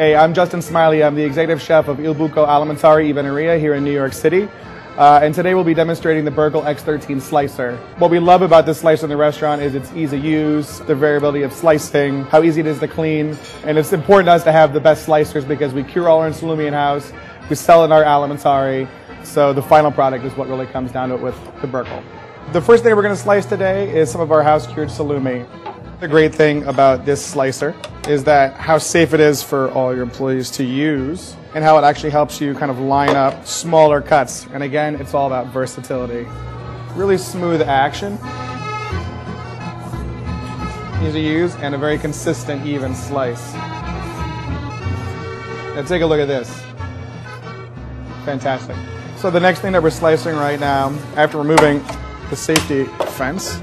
Hey, I'm Justin Smiley. I'm the executive chef of Il Buco Alimentari Ivaneria here in New York City. Uh, and today we'll be demonstrating the Berkel X13 slicer. What we love about this slicer in the restaurant is its ease of use, the variability of slicing, how easy it is to clean. And it's important to us to have the best slicers because we cure all our salumi in-house, we sell in our alimentari. So the final product is what really comes down to it with the Berkel. The first thing we're going to slice today is some of our house cured salumi. The great thing about this slicer is that how safe it is for all your employees to use and how it actually helps you kind of line up smaller cuts. And again, it's all about versatility. Really smooth action, easy to use, and a very consistent, even slice. Now take a look at this. Fantastic. So the next thing that we're slicing right now, after removing the safety fence,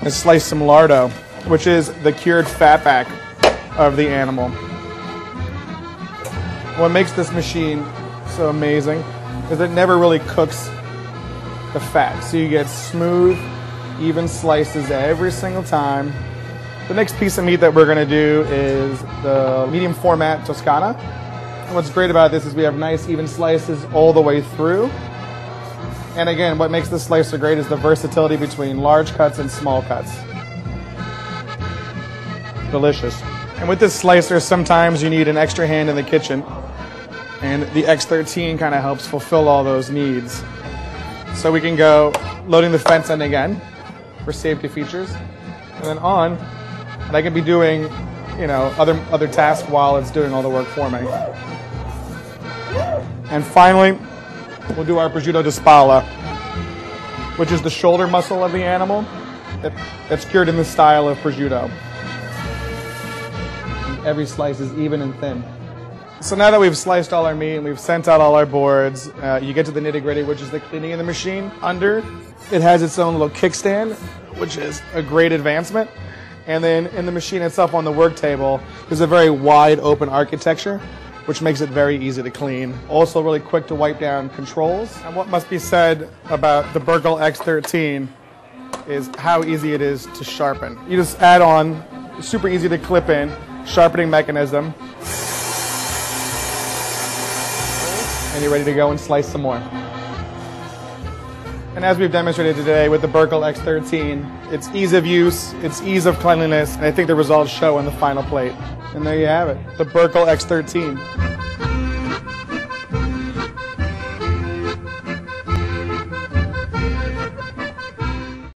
and slice some lardo, which is the cured fatback of the animal. What makes this machine so amazing is it never really cooks the fat. So you get smooth, even slices every single time. The next piece of meat that we're to do is the medium format Toscana. And what's great about this is we have nice even slices all the way through. And again, what makes this slicer great is the versatility between large cuts and small cuts. Delicious. And with this slicer, sometimes you need an extra hand in the kitchen. And the X13 kind of helps fulfill all those needs. So we can go loading the fence end again for safety features. And then on, and I can be doing, you know, other, other tasks while it's doing all the work for me. And finally, we'll do our prosciutto di spalla, which is the shoulder muscle of the animal that, that's cured in the style of prosciutto. And every slice is even and thin. So now that we've sliced all our meat and we've sent out all our boards, uh, you get to the nitty gritty, which is the cleaning of the machine. Under, it has its own little kickstand, which is a great advancement. And then in the machine itself on the work table, there's a very wide open architecture which makes it very easy to clean. Also really quick to wipe down controls. And what must be said about the Berkel X13 is how easy it is to sharpen. You just add on, super easy to clip in, sharpening mechanism. And you're ready to go and slice some more. And as we've demonstrated today with the Berkel X13, it's ease of use, it's ease of cleanliness, and I think the results show in the final plate. And there you have it, the Berkel X13.